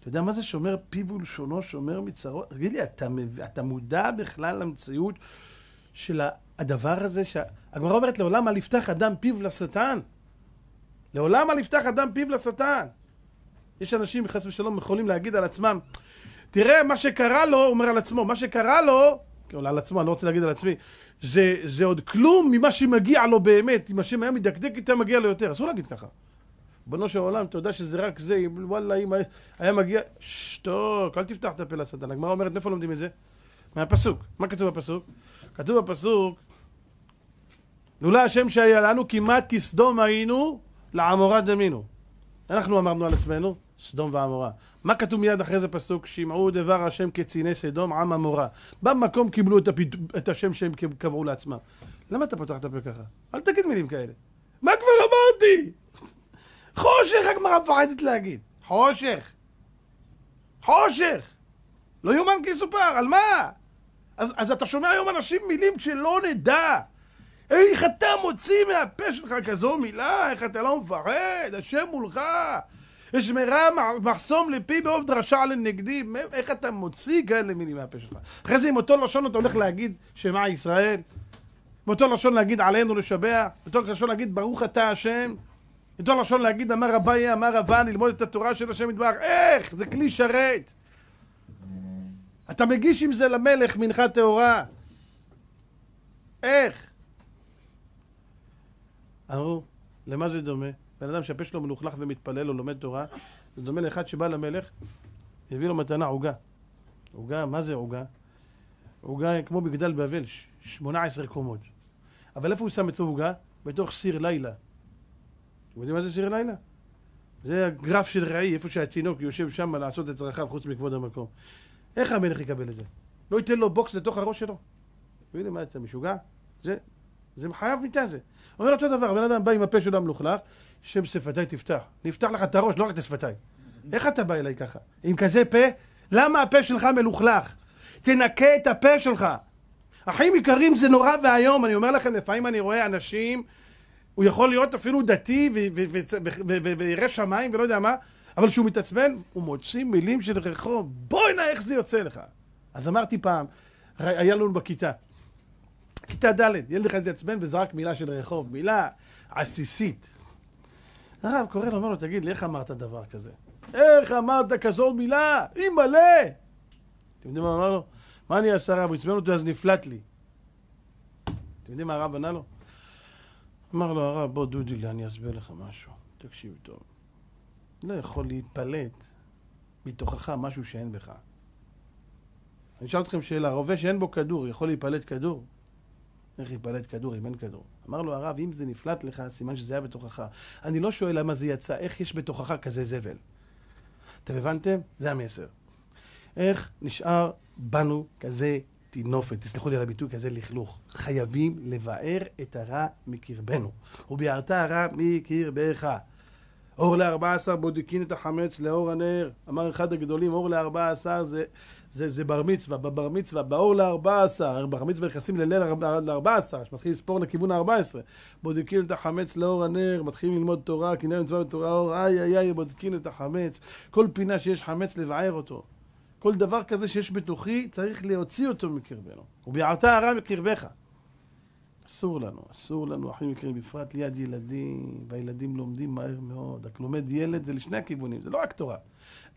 אתה יודע מה זה שומר פיו ולשונו שומר מצרות? תגיד לי, אתה, מב... אתה מודע בכלל למציאות של הדבר הזה? שהגמרא אומרת, לעולם אל יפתח אדם פיו לשטן. לעולם אל יפתח אדם פיו לשטן. יש אנשים, חס ושלום, יכולים להגיד על עצמם, תראה, מה שקרה לו, הוא אומר על עצמו, מה שקרה לו, אולי על עצמו, אני לא רוצה להגיד על עצמי, זה, זה עוד כלום ממה שמגיע לו באמת. אם השם היה מדקדק איתה, מגיע לו יותר. אסור להגיד ככה. בנו של העולם, אתה יודע שזה רק זה, וואלה, אם היה מגיע... שתוק, אל תפתח את הפה לשטן. הגמרא אומרת, מאיפה לומדים את זה? מהפסוק. מה כתוב בפסוק? כתוב בפסוק, לולא השם שהיה לנו, כמעט כסדום היינו, לעמורה דמינו. אנחנו אמרנו על עצמנו, סדום ועמורה. מה כתוב מיד אחרי זה פסוק? שמעו דבר השם כציני סדום עם עמורה. במקום קיבלו את, הפת... את השם שהם קבעו לעצמם. למה אתה פותח את הפה ככה? אל תגיד מילים כאלה. מה כבר אמרתי? (laughs) חושך הגמרא מפחדת להגיד. חושך. חושך. לא יאומן כי יסופר, על מה? אז, אז אתה שומע היום אנשים מילים שלא נדע. איך אתה מוציא מהפה שלך כזו מילה? איך אתה לא מפחד? השם מולך. אשמרה מחסום לפי באוב דרשה לנגדי, איך אתה מוציא כאלה מילים מהפה שלך? אחרי זה עם אותו לשון אתה הולך להגיד שמע ישראל? עם אותו לשון להגיד עלינו לשבח? עם אותו לשון להגיד ברוך אתה השם? עם אותו לשון להגיד אמר אביי אמר רבן ללמוד את התורה של השם יתברך? איך? זה כלי שרת. אתה מגיש עם זה למלך מנחה טהורה. איך? אמרו, למה זה דומה? בן אדם שהפה שלו מלוכלך ומתפלל או לומד תורה, זה דומה לאחד שבא למלך, הביא לו מתנה עוגה. עוגה, מה זה עוגה? עוגה כמו מגדל בבל, 18 קומות. אבל איפה הוא שם את העוגה? בתוך סיר לילה. אתם יודעים מה זה סיר לילה? זה הגרף של רעי, איפה שהתינוק יושב שם לעשות את צרכיו חוץ מכבוד המקום. איך המלך יקבל את זה? לא ייתן לו בוקס לתוך הראש שלו? תגידו, מה יצא, משוגע? זה, זה חייב מיטה זה. אומר אותו דבר, הבן אדם בא עם הפה שלו המלוכלך, שם שפתיי תפתח. נפתח לך את הראש, לא רק את השפתיים. איך אתה בא אליי ככה? עם כזה פה? למה הפה שלך מלוכלך? תנקה את הפה שלך. אחים יקרים זה נורא ואיום, אני אומר לכם, לפעמים אני רואה אנשים הוא יכול להיות אפילו דתי וירא שמיים ולא יודע מה, אבל כשהוא מתעצבן, הוא מוציא מילים של רחוב. בואי נא, איך זה יוצא לך? אז אמרתי פעם, היה לנו בכיתה, כיתה ד', ילד אחד התעצבן וזרק מילה של רחוב, מילה עסיסית. הרב קורא לו, אומר לו, תגיד לי, איך אמרת דבר כזה? איך אמרת כזאת מילה? אימא'לה! אתם יודעים מה אמר לו? מה אני אעשה הרב? הוא עצבן אותי אז נפלט לי. אתם יודעים מה הרב ענה לו? אמר לו הרב, בוא דודי, אני אסביר לך משהו. תקשיב טוב. לא יכול להתפלט מתוכך משהו שאין בך. אני אשאל אתכם שאלה, רובה שאין בו כדור, יכול להיפלט כדור? איך ייפלט כדור אם אין כדור? אמר לו הרב, אם זה נפלט לך, סימן שזה היה בתוכך. אני לא שואל למה זה יצא, איך יש בתוכך כזה זבל? אתם הבנתם? זה המסר. איך נשאר בנו כזה טינופת, תסלחו לי על הביטוי, כזה לכלוך. חייבים לבאר את הרע מקרבנו. וביארת הרע מקרבך. אור לארבע עשר בודקין את החמץ לאור הנר. אמר אחד הגדולים, אור לארבע עשר זה, זה, זה בר מצווה, בבר מצווה, באור לארבע עשר, בר מצווה נכנסים לליל לארבע עשר, שמתחיל לספור לכיוון הארבע עשרה. בודקין את החמץ לאור הנר, מתחילים ללמוד תורה, כנראה מצווה בתורה אור, איי איי איי, בודקין את החמץ. כל פינה שיש חמץ לבער אותו. כל דבר כזה שיש בתוכי, צריך להוציא אותו מקרבנו. וביערת הרע מקרבך. אסור לנו, אסור לנו, אחים יקרים, בפרט ליד ילדים, והילדים לומדים מהר מאוד. רק לומד ילד זה לשני הכיוונים, זה לא רק תורה.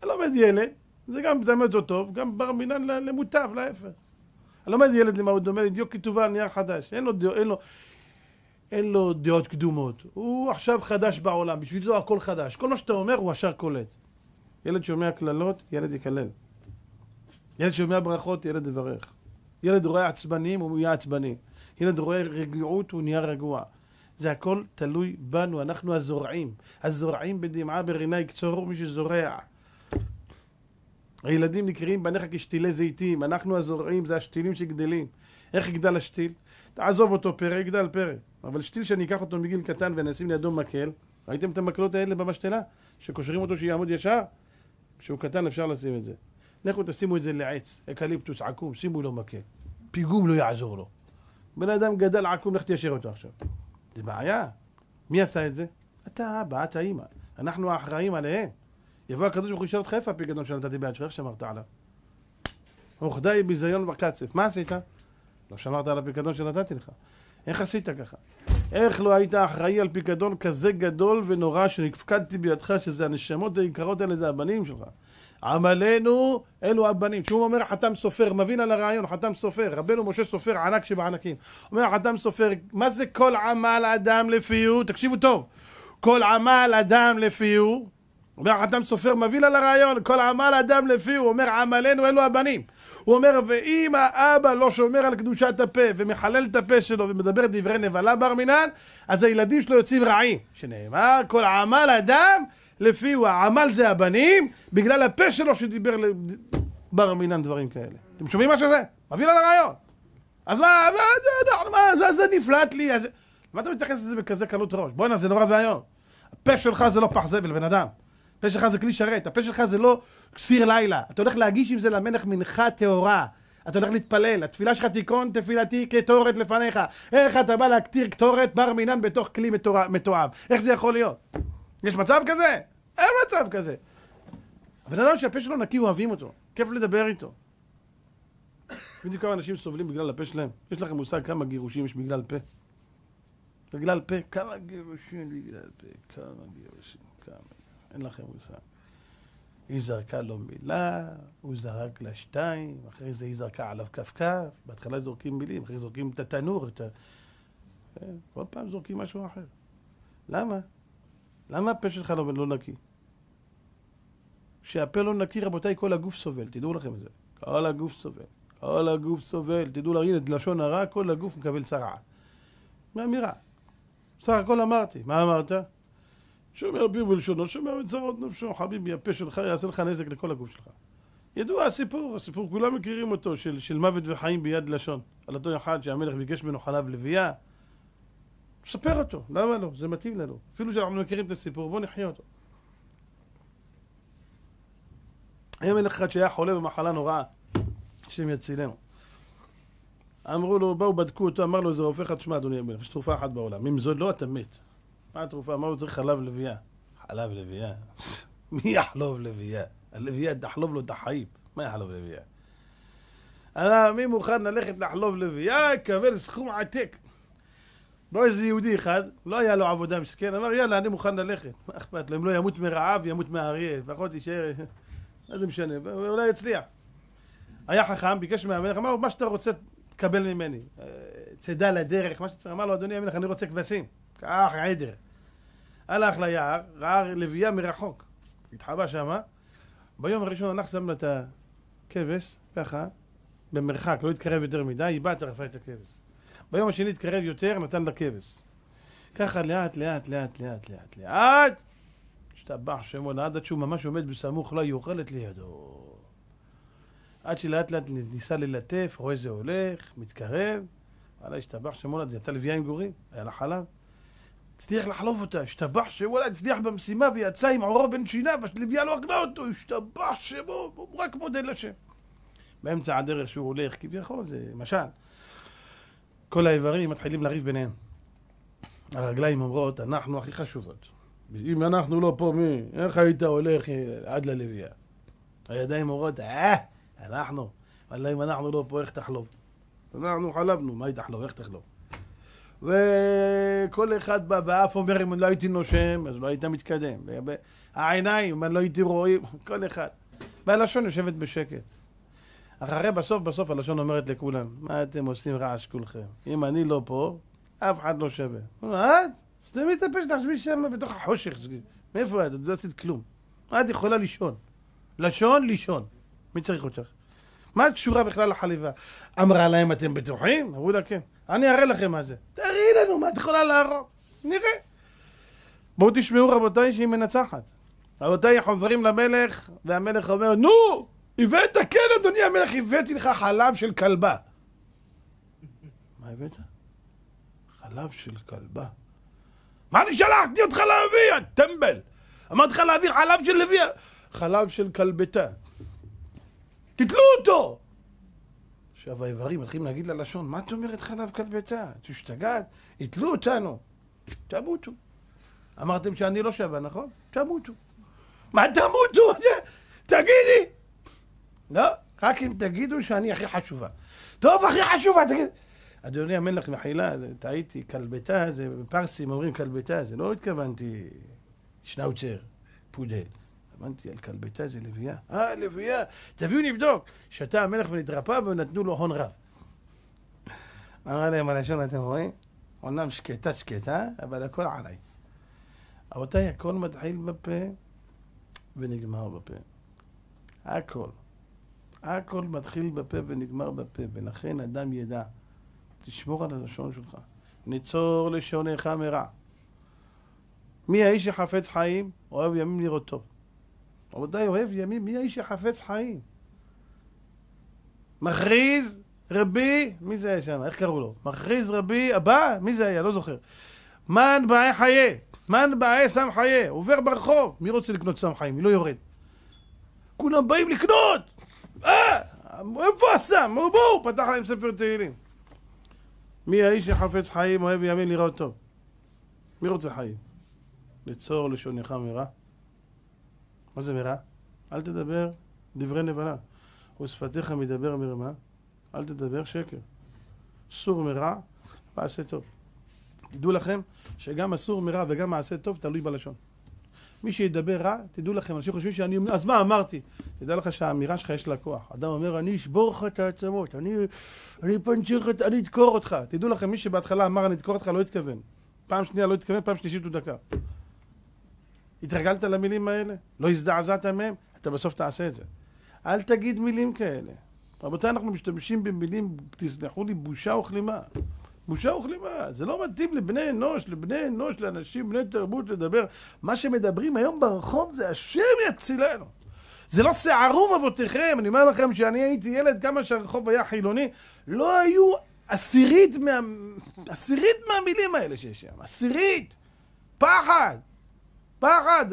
לומד ילד, זה גם מדמה אותו טוב, גם בר מינן למוטב, להפך. הלומד ילד למה הוא דומה לדיו כתובה על נייר חדש, אין לו, דעות, אין, לו, אין לו דעות קדומות. הוא עכשיו חדש בעולם, בשביל זה הכל חדש. כל מה שאתה אומר הוא ישר קולט. ילד שומע קללות, ילד יקלל. ילד שומע ברכות, ילד יברך. ילד רואה עצבנים, הוא יהיה עצבני. ילד רואה רגיעות, הוא נהיה רגוע. זה הכל תלוי בנו, אנחנו הזורעים. הזורעים בדמעה ברינה יקצורו מי שזורע. הילדים נקראים בניך כשתילי זיתים, אנחנו הזורעים, זה השתילים שגדלים. איך יגדל השתיל? תעזוב אותו פרא, יגדל פרא. אבל שתיל שאני אקח אותו מגיל קטן ונשים לידו מקל, ראיתם את המקלות האלה במשתלה? שקושרים אותו שיעמוד ישר? כשהוא קטן אפשר לשים את זה. לכו תשימו את זה לעץ, אקליפטוס עקום, שימו לו מקל. פיגום לא יעזור לו. בן אדם גדל עקום, לך תיישר אותו עכשיו. זה בעיה. מי עשה את זה? אתה האבא, את האימא. אנחנו האחראים עליהם. יבוא הקדוש ברוך הוא ישאל אותך איפה הפיקדון שנתתי ביד שלך, איך שמרת עליו? וכדי ביזיון וקצף. מה עשית? לא שמרת על הפיקדון שנתתי לך. איך עשית ככה? איך לא היית אחראי על פיקדון כזה גדול ונורא שהפקדתי בידך, שזה הנשמות היקרות האלה, זה הבנים שלך. עמלנו אלו הבנים. שהוא אומר חתם סופר, מבין על הרעיון, חתם סופר. רבנו משה סופר ענק שבענקים. אומר חתם סופר, מה זה כל עמל אדם לפי הוא? תקשיבו טוב. כל עמל אדם לפי הוא. אומר חתם סופר, מבין על הרעיון, כל עמל אדם לפי הוא. אומר עמלנו אלו הבנים. הוא אומר, ואם האבא לא שומר על קדושת הפה ומחלל את הפה שלו ומדבר דברי נבלה בר מינן, אז הילדים שלו יוצאים רעים. שנאמר, כל עמל אדם לפי העמל זה הבנים, בגלל הפה שלו שדיבר לבר מינן דברים כאלה. אתם שומעים מה שזה? מביא על הרעיון. אז מה, מה, מה, זה, זה נפלט לי, אז... מה אתה מתייחס לזה בכזה קלות ראש? בואנה, זה נורא ואיום. הפה שלך זה לא פח זבל, בן אדם. הפה שלך זה כלי שרת, הפה שלך זה לא סיר לילה. אתה הולך להגיש עם זה למלך מנחה טהורה. אתה הולך להתפלל, התפילה שלך תיכון תפילתי כתורת לפניך. איך אתה בא להקטיר קטורת בר מינן בתוך כלי מתועב? איך זה יכול להיות? יש מצב כזה? אין מצב כזה. הבן אדם שהפה שלו נקי, אוהבים אותו. כיף לדבר איתו. בדיוק כמה אנשים סובלים בגלל הפה שלהם. יש לכם מושג כמה גירושים יש בגלל פה? בגלל פה, כמה גירושים בגלל פה, כמה גירושים. אין לכם מושג. היא זרקה לו מילה, הוא זרק לה שתיים, אחרי זה היא זרקה עליו כף כף, בהתחלה זורקים מילים, אחרי זה זורקים את התנור, את ה... כן, כל פעם זורקים משהו אחר. למה? למה הפה שלך לא, לא נקי? כשהפה לא נקי, רבותיי, כל הגוף סובל, תדעו לכם את זה. כל הגוף סובל. כל הגוף סובל, תדעו להגיד את לשון הרע, כל הגוף מקבל צרעה. מאמירה. בסך הכל אמרתי. מה אמרת? שומר בי ולשונו, שומר בצרות נפשו, חביבי, הפה שלך יעשה לך נזק לכל הגוף שלך. ידוע הסיפור, הסיפור, כולם מכירים אותו, של, של מוות וחיים ביד לשון. על אותו אחד שהמלך ביקש ממנו חלב לביאה. ספר אותו, למה לא? זה מתאים לנו. אפילו שאנחנו מכירים את הסיפור, בואו נחיה אותו. היה מלך אחד שהיה חולה במחלה נוראה, השם יצילנו. אמרו לו, באו, בדקו אותו, אמר לו, זה רופא אחד, שמע, אדוני המלך, יש תרופה אחת בעולם, אם זו לא, אתה מת. מה התרופה? מה הוא צריך חלב לביאה? חלב לביאה? (laughs) מי יחלוב לביאה? הלביאה תחלוב לו את החיים. מה יחלוב לביאה? אה, מי מוכן ללכת לחלוב לביאה, יקבל סכום עתק. בא איזה יהודי אחד, לא היה לו עבודה מסכן, אמר יאללה, אני מוכן ללכת. מה אכפת לו? אם לא ימות מרעב, ימות מאריה, לפחות יישאר... מה זה משנה? אולי יצליח. היה חכם, ביקש מהמלך, אמר לו, מה שאתה רוצה, תקבל ממני. אה, צידה לדרך, מה שצריך. אמר לו, אדוני המלך, אני רוצה כבשים. קח עדר. הלך ליער, ראה לביאה מרחוק. התחבא שמה. ביום הראשון הלך, שם לה את הכבש, ככה, במרחק, לא התקרב יותר מדי, היא באה, טרפה את הכבש. ביום השני התקרב יותר, נתן לה כבש. ככה לאט, לאט, לאט, לאט, לאט, לאט. השתבח שמו עד שהוא ממש עומד בסמוך לה, היא אוכלת לידו. עד שלאט לאט ניסה ללטף, רואה זה הולך, מתקרב, וואלה, השתבח שמונה, זה הייתה לביאה עם גורים, היה לה חלב. הצליח לחלוף אותה, השתבח שמונה, הצליח במשימה ויצא עם עורו בן שיניו, לביאה לא אכלה אותו, השתבח שמו, הוא רק מודה לשם. באמצע הדרך שהוא הולך, כביכול, זה משל. כל האיברים מתחילים לריב ביניהם. הרגליים אומרות, אנחנו הכי חשובות. אם אנחנו לא פה, מי? איך היית הולך עד ללוויה? הידיים אומרות, אה, אנחנו. אבל אם אנחנו לא פה, איך תחלוב? אנחנו חלבנו, מה היא תחלוב? איך תחלוב? וכל אחד בא ואף אומר, אם לא הייתי נושם, אז לא היית מתקדם. העיניים, אם לא הייתי רואים, (laughs) כל אחד. והלשון יושבת בשקט. אחרי בסוף בסוף הלשון אומרת לכולם, מה אתם עושים רעש כולכם? אם אני לא פה, אף אחד לא שווה. את? סתמי את הפה שלך, שבי שם בתוך החושך. מאיפה את? את לא עשית כלום. את יכולה לישון. לשון, לישון. מי צריך אותך? מה את קשורה בכלל לחליבה? אמרה להם, אתם בטוחים? אמרו לה, כן. אני אראה לכם מה זה. תראי לנו, מה את יכולה להראות? נראה. בואו תשמעו, רבותיי, שהיא מנצחת. רבותיי, חוזרים למלך, והמלך אומר, נו! הבאת, כן, אדוני המלך, הבאתי לך חלב של כלבה. מה הבאת? חלב של כלבה. מה אני שלחתי אותך להביא, הטמבל? אמרתי לך להביא חלב של לביאה. חלב של כלבתה. תתלו אותו! עכשיו האיברים מתחילים להגיד ללשון, מה את אומרת חלב כלבתה? את משתגעת? יתלו אותנו. תמותו. אמרתם שאני לא שווה, נכון? תמותו. מה תמותו? (laughs) תגידי! לא, רק אם תגידו שאני הכי חשובה. טוב, הכי חשובה, תגיד. אדוני המלך מחילה, טעיתי, כלבתה, זה בפרסים אומרים כלבתה, זה לא התכוונתי שנאוצר, פודל. התכוונתי על כלבתה זה לביאה. אה, לביאה, תביאו נבדוק. שתה המלך ונתרפא ונתנו לו הון רב. אמר להם הלשון, אתם רואים? אומנם שקטה שקטה, אבל הכל עליי. רבותיי, הכל מתחיל בפה ונגמר בפה. הכל. הכל מתחיל בפה ונגמר בפה, ולכן אדם ידע, תשמור על הלשון שלך. ניצור לשונך מרע. מי האיש שחפץ חיים? אוהב ימים לראות טוב. רבותיי, אוהב ימים, מי האיש שחפץ חיים? מכריז רבי, מי זה היה שם? איך קראו לו? מכריז רבי הבא? מי זה היה? לא זוכר. מן באי חיי, מן באי סם חיי, עובר ברחוב, מי רוצה לקנות סם חיים? מי לא יורד? כולם באים לקנות! אה, איפה הסם? בואו, פתח להם ספר תהילים. מי האיש שחפץ חיים, אוהב ימין לראות טוב? מי רוצה חיים? לצור לשונך מרע? מה זה מרע? אל תדבר דברי נבלה. ושפתיך מדבר מרמה, אל תדבר שקר. סור מרע ועשה טוב. תדעו לכם שגם אסור מרע וגם מעשה טוב תלוי בלשון. מי שידבר רע, תדעו לכם, אנשים חושבים שאני... אז מה אמרתי? תדע לך שהאמירה שלך יש לה כוח. אדם אומר, אני אשבור לך את העצמות, אני, אני פנצ'ר לך, אני אדקור אותך. תדעו לכם, מי שבהתחלה אמר אני אדקור אותך, לא התכוון. פעם שנייה לא התכוון, פעם שלישית הוא דקה. התרגלת למילים האלה? לא הזדעזעת מהם? אתה בסוף תעשה את זה. אל תגיד מילים כאלה. רבותיי, אנחנו משתמשים במילים, תסלחו לי, בושה וכלימה. בושה וכלימה. זה לא מתאים לבני אנוש, לבני אנוש, לאנשים, בני תרבות לדבר. מה שמדברים היום ברחוב זה השם יצילנו. זה לא שערום אבותיכם, אני אומר לכם שאני הייתי ילד, כמה שהרחוב היה חילוני, לא היו עשירית, מה... עשירית מהמילים האלה שיש שם. עשירית. פחד. פחד.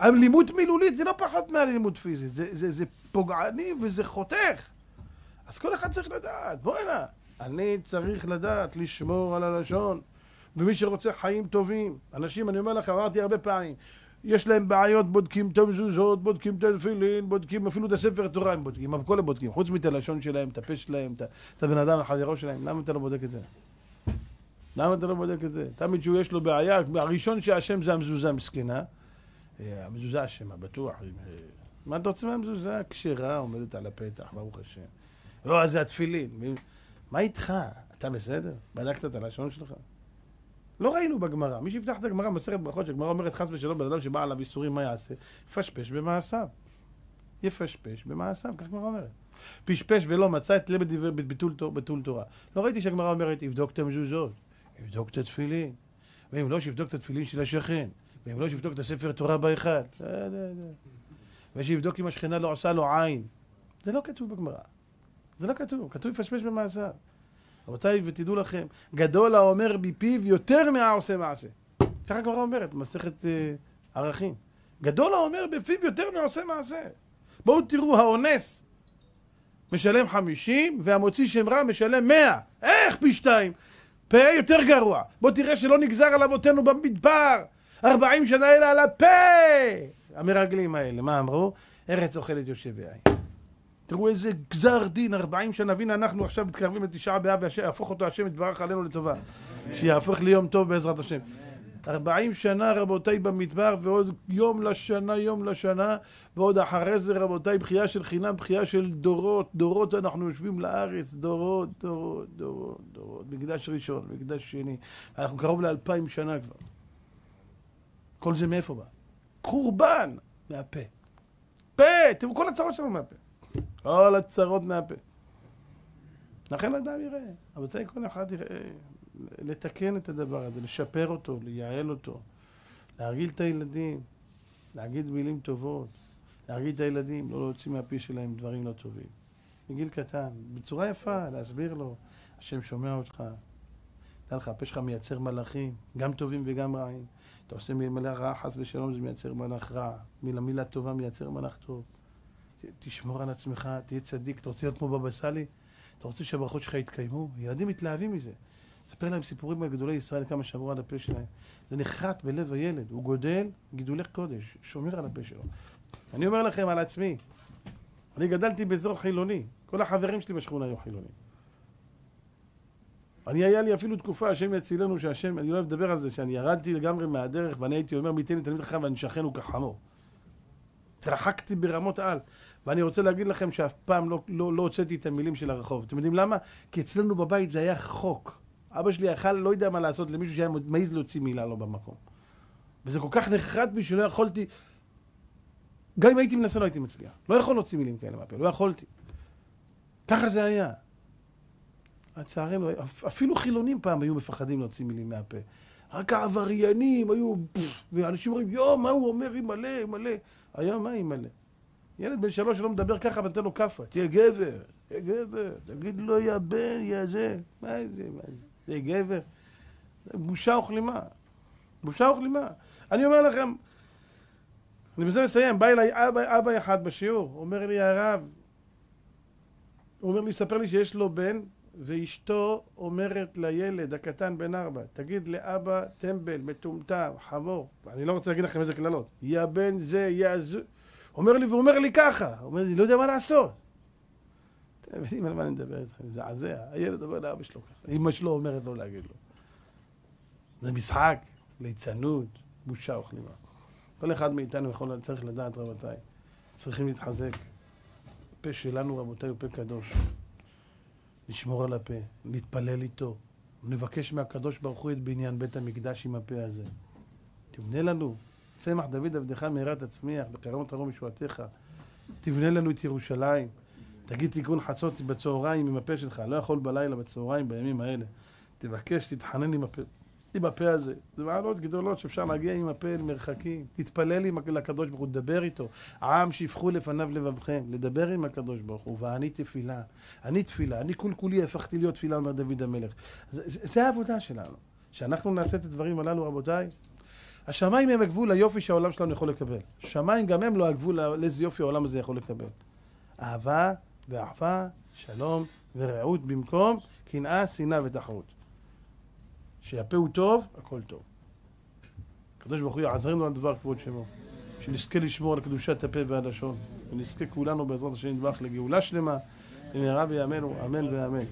אלימות מילולית זה לא פחות מאלימות פיזית, זה, זה, זה פוגעני וזה חותך. אז כל אחד צריך לדעת, בוא'נה, אני צריך לדעת לשמור על הלשון. ומי שרוצה חיים טובים, אנשים, אני אומר לך, אמרתי הרבה פעמים, יש להם בעיות, בודקים את המזוזות, בודקים את התפילין, בודקים אפילו את הספר תורה הם בודקים, אבל כל הם בודקים, חוץ מאת הלשון שלהם, את הפה שלהם, את הבן אדם החברו שלהם, למה אתה לא בודק את זה? למה אתה לא בודק את זה? תמיד שהוא יש לו בעיה, הראשון שהשם זה המזוזה מסכנה, אה, המזוזה אשמה, בטוח. אה, מה אתה רוצה מהמזוזה? כשרה, עומדת על הפתח, ברוך השם. לא, זה התפילין. מה איתך? אתה בסדר? בדקת את הלשון שלך? לא ראינו בגמרא. מי שיפתח את הגמרא במסכת ברכות, שהגמרא אומרת חס ושלום, בן אדם שבא עליו איסורים, מה יעשה? יפשפש במעשיו. יפשפש במעשיו, כך הגמרא אומרת. פשפש ולא מצא את לב בתול תורה. לא ראיתי שהגמרא אומרת, יבדוק את המזוזות, יבדוק את התפילין, ואם לא, שיבדוק את התפילין של השכן, ואם לא, שיבדוק את הספר תורה בהיכל. ושיבדוק אם השכנה לא עושה לו עין. זה לא כתוב בגמרא. זה לא כתוב, כתוב יפשפש במעשיו. רבותיי, ותדעו לכם, גדול האומר בפיו יותר מהעושה מעשה. ככה הגמרא אומרת, מסכת אה, ערכים. גדול האומר בפיו יותר מהעושה מעשה. בואו תראו, האונס משלם חמישים, והמוציא שם רע משלם מאה. איך פי שתיים? פה יותר גרוע. בוא תראה שלא נגזר על אבותינו במדבר. ארבעים שנה אלא על הפה! המרגלים האלה, מה אמרו? ארץ אוכלת יושב ויין. תראו איזה גזר דין, ארבעים שנה, והנה אנחנו עכשיו מתקרבים לתשעה באב, ויהפוך אותו השם יתברך עלינו לטובה. שיהפוך ליום טוב בעזרת השם. ארבעים שנה רבותיי במדבר ועוד יום לשנה יום לשנה ועוד אחרי זה רבותיי בחייה של חינם בחייה של דורות דורות אנחנו יושבים לארץ דורות דורות דורות דורות. מקדש ראשון מקדש שני. אנחנו קרוב לאלפיים שנה כבר. כל זה מאיפה בא? קורבן מהפה. פה! תראו כל הצרות שלנו מהפה. כל הצרות מהפה. לכן אדם יראה. רבותיי כל אחד יראה לתקן את הדבר הזה, לשפר אותו, לייעל אותו, להרגיל את הילדים, להגיד מילים טובות, להרגיל את הילדים, לא להוציא מהפה שלהם דברים לא טובים. מגיל קטן, בצורה יפה, להסביר לו, השם שומע אותך. תדע לך, הפה שלך מייצר מלאכים, גם טובים וגם רעים. אתה עושה מילה רעה, חס ושלום, זה מייצר מלאך רע. מילה, מילה טובה מייצר מלאך טוב. תשמור על עצמך, תהיה צדיק. אתה רוצה להיות כמו בבא סאלי? אתה רוצה שהברכות שלך יתקיימו? ילדים מתלהבים מזה. ספר להם סיפורים על גדולי ישראל, כמה שעברו על הפה שלהם. זה נחרט בלב הילד, הוא גודל גידולי קודש, שומר על הפה שלו. אני אומר לכם על עצמי, אני גדלתי באזור חילוני, כל החברים שלי בשכונה היו חילונים. אני, היה לי אפילו תקופה, השם יצילנו, שהשם, אני לא אוהב לדבר על זה, שאני ירדתי לגמרי מהדרך, ואני הייתי אומר, מי ייתן לי תלמיד חכם ואני שכנו כחמור. התרחקתי ברמות על. ואני רוצה להגיד לכם שאף פעם לא, לא, לא הוצאתי את המילים של הרחוב. אתם יודעים למה? כי אצלנו בבית זה היה חוק. אבא שלי יכל, לא יודע מה לעשות, למישהו שהיה מעז להוציא מילה לא במקום. וזה כל כך נחרט בי שלא יכולתי... גם אם הייתי מנסה לא הייתי מצליח. לא יכול להוציא מילים כאלה מהפה, לא יכולתי. ככה זה היה. לצערנו, אפילו חילונים פעם היו מפחדים להוציא מילים מהפה. רק העבריינים היו... ואנשים אומרים, יואו, מה הוא אומר, ימלא, ימלא. היום מה ימלא? ילד בן שלוש שלא מדבר ככה, ונותן לו כאפה. תהיה גבר, תהיה גבר, תגיד לו, יא בן, יא זה. מה זה, מה זה? זה גבר. בושה וכלימה. בושה וכלימה. אני אומר לכם, אני בזה מסיים, בא אליי אבא, אבא אחד בשיעור, אומר לי הרב, הוא אומר לי, ספר לי שיש לו בן, ואשתו אומרת לילד הקטן בן ארבע, תגיד לאבא טמבל, מטומטם, חמור, אני לא רוצה להגיד לכם איזה קללות, יא בן זה, יא זו, אומר לי, והוא אומר לי ככה, הוא אומר לי, לא יודע מה לעשות. אתם מבינים על מה אני מדבר איתכם? זה מזעזע. הילד אומר לאבא שלו ככה, אמא שלו אומרת לו להגיד לו. זה משחק, ליצנות, בושה וכלימה. כל אחד מאיתנו יכול, צריך לדעת, רבותיי, צריכים להתחזק. הפה שלנו, רבותיי, הוא פה קדוש. לשמור על הפה, להתפלל איתו. נבקש מהקדוש ברוך הוא את בניין בית המקדש עם הפה הזה. תבנה לנו, צמח דוד עבדך מהרה תצמיח, בקרוב תרום משועתך. תבנה לנו את ירושלים. תגיד תיקון חצות בצהריים עם הפה שלך, לא יכול בלילה, בצהריים, בימים האלה. תבקש, תתחנן עם הפה, עם הפה הזה. זה מעלות גדולות שאפשר להגיע עם הפה למרחקים. תתפלל עם לקדוש ברוך הוא, תדבר איתו. עם שפכו לפניו לבבכם, לדבר עם הקדוש ברוך הוא, ואני תפילה. אני תפילה, אני כל כולי הפכתי להיות תפילה, אומר דוד המלך. זה, זה העבודה שלנו. שאנחנו נעשה את הדברים הללו, רבותיי. השמיים הם הגבול ליופי שהעולם שלנו יכול לקבל. שמיים גם הם לא הגבול לאיזה יופי העולם הזה יכול לקבל. אהבה ואהבה, שלום ורעות במקום קנאה, שנאה ותחרות. שהפה הוא טוב, הכל טוב. הקדוש ברוך הוא יעזרנו על דבר כבוד שמו. שנזכה לשמור על קדושת הפה והלשון, ונזכה כולנו בעזרת השם נדבך לגאולה שלמה, במהרה בימינו, אמן ואמן.